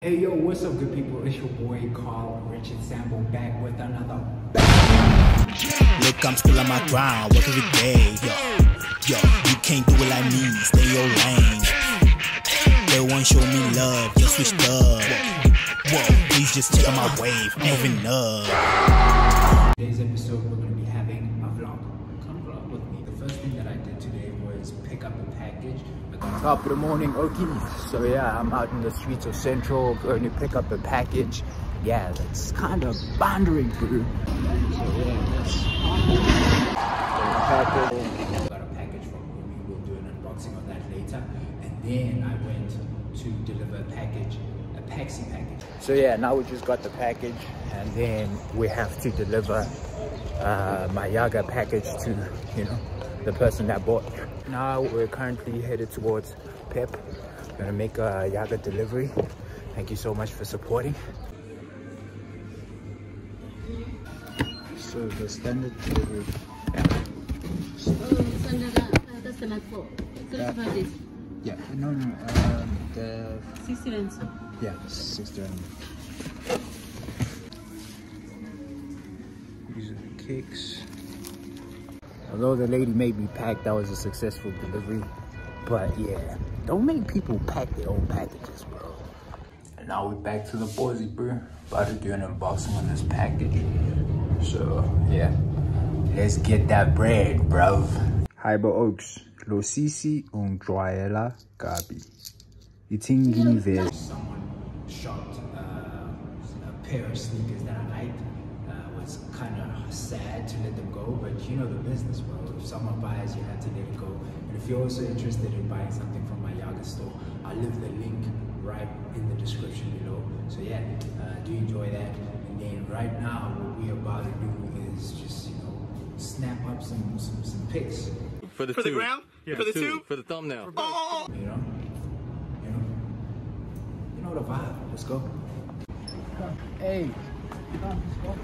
Hey yo, what's up good people? It's your boy Carl Richard Sambo back with another Look, I'm still on my grind, work every day, yo. Yo, you can't do it like me, stay your lane. They won't show me love, just switch up. Whoa, please just check out my wave, moving up. Today's episode we're gonna be having a vlog. Come vlog with me. The first thing that I did today was pick up a package. Top of the morning, Okie. So yeah, I'm out in the streets of Central going to pick up a package. Yeah, that's kind of boundary through. So yeah, that's package. Got a package from Romwe. We'll do an unboxing of that later. And then I went to deliver a package, a Paxi package. So yeah, now we just got the package, and then we have to deliver uh, my Yaga package to you know the person that bought. Now we're currently headed towards Pep. We're gonna make a Yaga delivery. Thank you so much for supporting. So the standard delivery. Oh, standard, uh, that's the mat for. Thirty-five. Yeah, no, no, um, the Sixty rands. yeah, sixty rand. These are the cakes. Although the lady made me pack, that was a successful delivery. But yeah, don't make people pack their own packages, bro. And now we're back to the boys, bro. About to do an unboxing on this package. So yeah, let's get that bread, bruv. Hyber Oaks, Losisi Undroela Gabi. Itingini Vez. Someone shot uh, a pair of sneakers that I liked. Was kind of sad to let them go, but you know the business world. If someone buys, you have to let it go. And if you're also interested in buying something from my Yaga store, I'll leave the link right in the description below. So yeah, uh, do enjoy that. And then right now, what we're about to do is just you know snap up some some, some pics. For the For the two. gram? Yeah, For the two. two? For the thumbnail. You know, you know, you know the vibe. Let's go. Hey, come, let's go.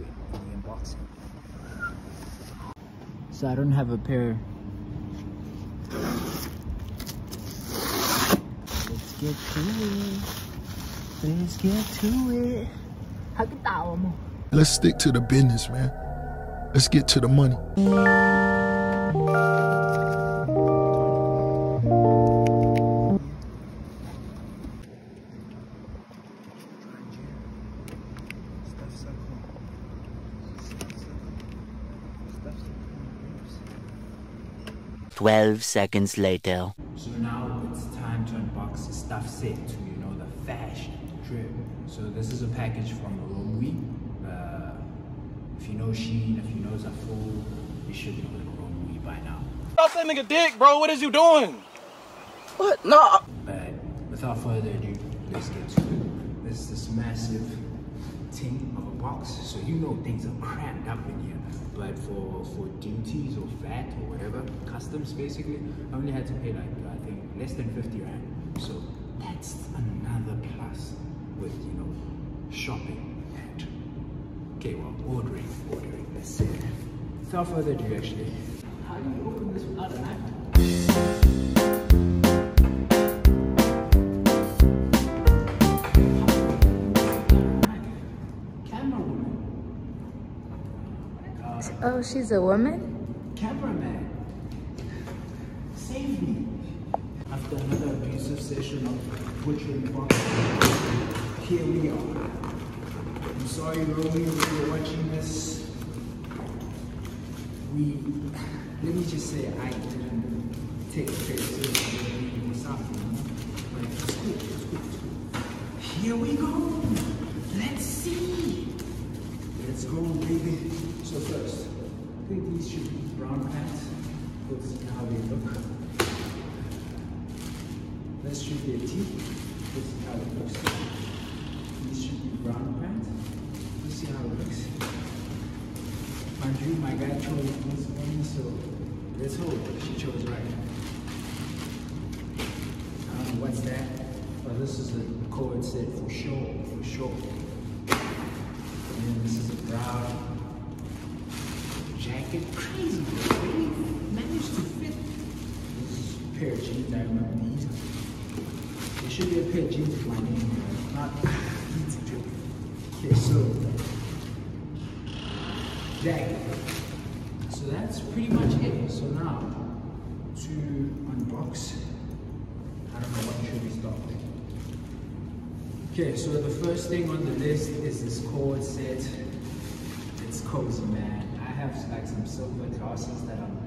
It in the unboxing. So I don't have a pair. Let's get to it. Let's get to it. Let's stick to the business, man. Let's get to the money. 12 seconds later. So now it's time to unbox the stuff set to, you know, the fashion trip. So this is a package from Romwe. Uh, if you know Shein, if you know Zaful, you should know Romwe by now. Stop that nigga dick, bro. What is you doing? What? No. But without further ado, let's get to it. This is this massive thing of a box, so you know things are crammed up in here. But for for duties or VAT or whatever, customs basically, I only had to pay like I think less than 50 rand. So that's another plus with you know shopping and okay, well ordering, ordering. Let's see. Without further ado, actually, how do you open this without a knife? Oh, she's a woman? Cameraman. Save me. After another abusive session of butchering box, here we are. I'm sorry, Romwe, if you're watching this. We, let me just say, I didn't take it's cool. Here we go. Let's see. Let's go, baby. So first, I think these should be brown pants. Let's see how they look. This should be a a T. This is how it looks. These should be brown pants. Let's see how it looks. Mind you, my guy chose this one, so let's hope she chose right. I what's that, but this is a code set for sure, for sure. And this is a brown jacket. Crazy. They managed to fit this pair of jeans. I remember these. There should be a pair of jeans my name on it, not easy to. Okay, so jacket. So that's pretty much it. So now to unbox. I don't know what should we start with. Okay, so the first thing on the list is this cord set. It's cozy, man. Have like some silver glasses that I'm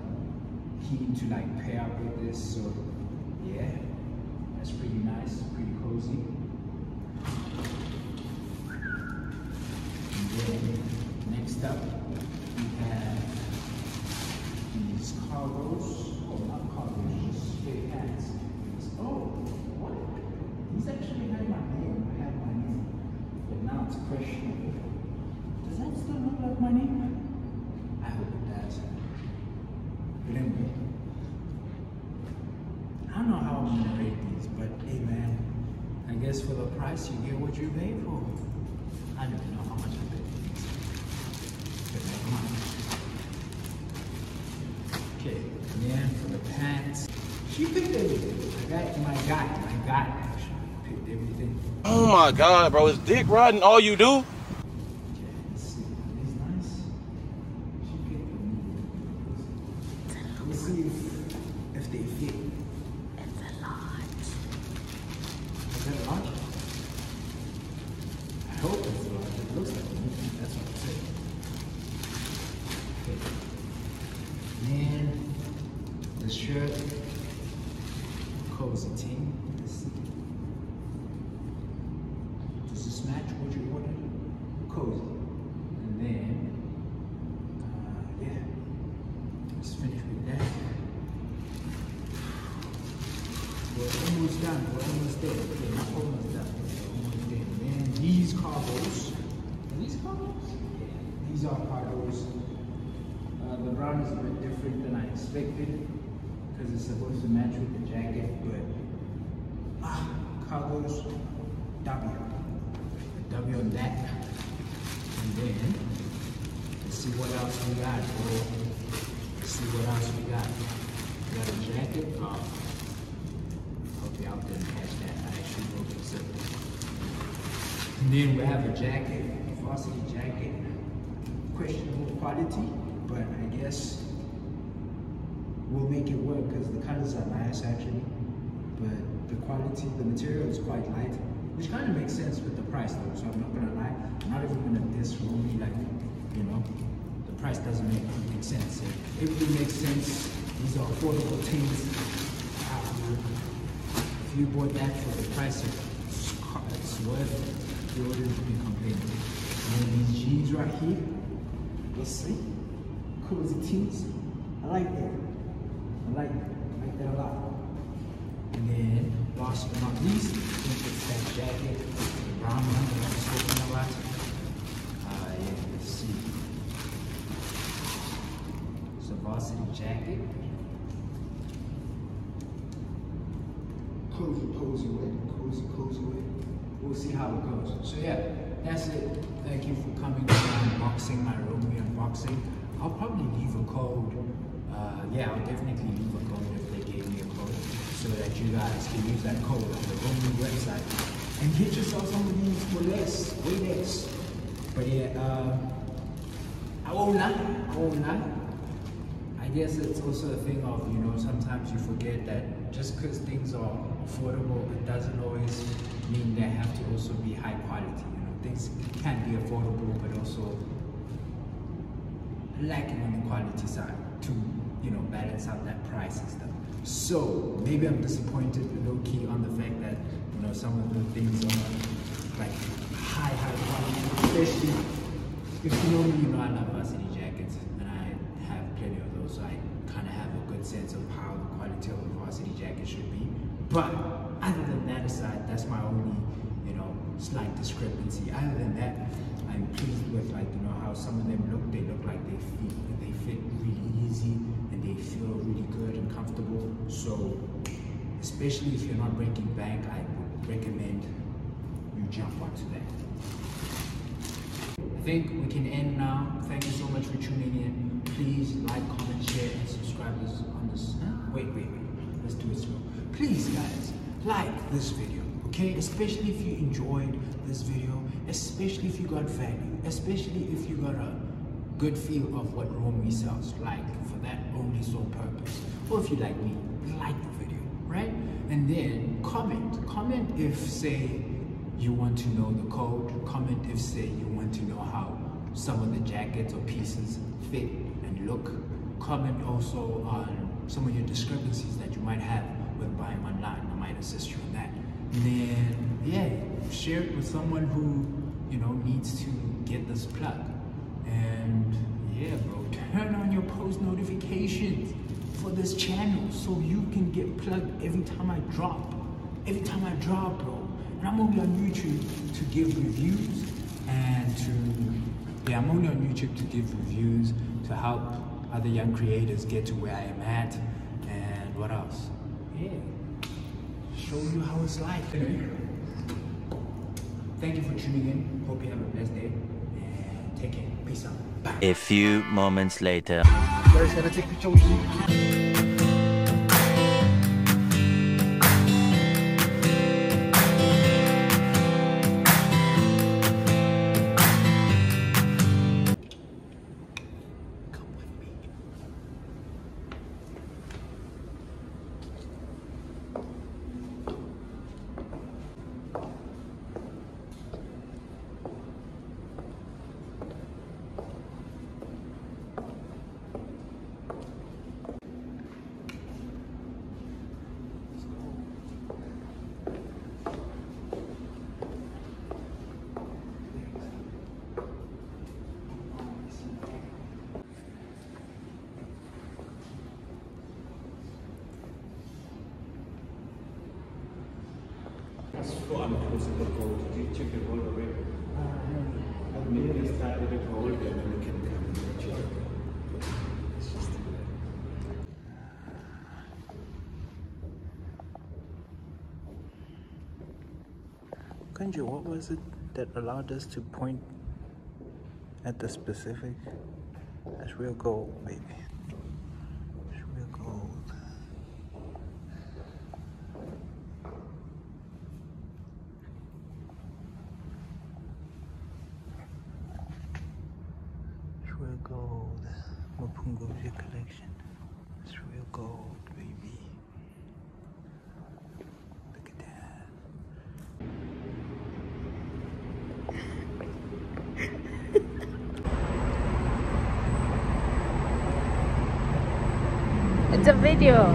keen to like pair up with this. So yeah, that's pretty nice, pretty cozy. And then next up, we have these cargos. Oh, not cargos, just straight pants. Oh, what? These actually had my name. I had my name, but now it's questionable. Does that still look like my name? I don't know how I'm gonna rate these, but hey man, I guess for the price you get what you pay for. I don't know how much I paid for these. But never mind. Okay, then for the pants, she picked everything. I got my guy, my guy actually picked everything. Oh my god, bro, is dick riding all you do? Okay, let's see. Are these nice? She picked them. Let's see if, if they fit. It's a lot. I hope it's. It looks like the shirt, cozy team. Let's see. Does this match what you ordered? Cozy. And then, uh, yeah. Let's finish with that. We're almost done. We're almost there. Okay, not almost done. We're almost there. And these cargos. Are these cargos? Yeah, these are cargos. Uh, the brown is a bit different than I expected because it's supposed to match with the jacket, but ah, cargos, W. W on that. And then, let's see what else we got, bro. Let's see what else we got. We got a jacket. Oh. Catch that. I actually. And then we have a jacket, a varsity jacket. Questionable quality, but I guess we'll make it work because the colors are nice actually. But the quality, the material is quite light, which kind of makes sense with the price though. So I'm not gonna lie. I'm not even gonna diss Romwe like, you know, the price doesn't make, make sense. Really makes sense. These are affordable things. If you bought that for the price of it's worth it, you wouldn't be complaining. And these jeans right here, let's see, cozy tees. I like that. I like that. I like that a lot. And then, last but not least, I think it's that jacket, the brown one that I was talking about. Uh, yeah, let's see. It's a varsity jacket. Cozy, cozy way, cozy, cozy way. We'll see how it goes. So yeah, that's it. Thank you for coming to my unboxing, my Romwe unboxing. I'll probably leave a code. Uh, yeah, I'll definitely leave a code if they gave me a code so that you guys can use that code on the Romwe website and get yourself some of these for less, way less. But yeah, uh, I won't lie, I won't lie. I guess it's also a thing of, you know, sometimes you forget that just because things are affordable, it doesn't always mean they have to also be high quality. You know, things can be affordable, but also lacking on the quality side to, you know, balance out that price and stuff. So maybe I'm disappointed low key on the fact that, you know, some of the things are like high, high quality, especially if you know me, you know I love varsity some of them look. They look like they fit they fit really easy and they feel really good and comfortable. So especially if you're not breaking bank, I would recommend you jump onto that. I think we can end now. Thank you so much for tuning in. Please like, comment, share, and subscribe on this. Wait, wait, wait. Let's do it slow. Please, guys, like this video, okay? Especially if you enjoyed this video, especially if you got value, especially if you got a good feel of what Romwe sells like for that only sole purpose. Or if you like me, like the video, right? And then comment. Comment if, say, you want to know the code. Comment if, say, you want to know how some of the jackets or pieces fit and look. Comment also on some of your discrepancies that you might have with buying online. I might assist you in that. And then, yeah, share it with someone who, you know, needs to get this plug. And yeah, bro, turn on your post notifications for this channel so you can get plugged every time I drop. Every time I drop, bro. And I'm only on YouTube to give reviews and to, yeah, I'm only on YouTube to give reviews to help other young creators get to where I am at. And what else? Yeah, show you how it's like. Thank you for tuning in. Hope you have a blessed day. And take care. Peace out. Bye. A few moments later. Guys, gotta take picture with you. Kunja, what was it that allowed us to point at the specific? as real goal, baby. That's real gold. It's real gold. Mapungubwe collection. It's real gold, baby. Look at that. It's a video.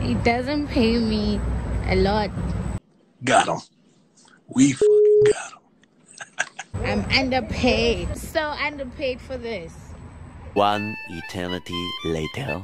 It doesn't pay me a lot. Got him. We fucking got him. I'm underpaid. So underpaid for this. One eternity later.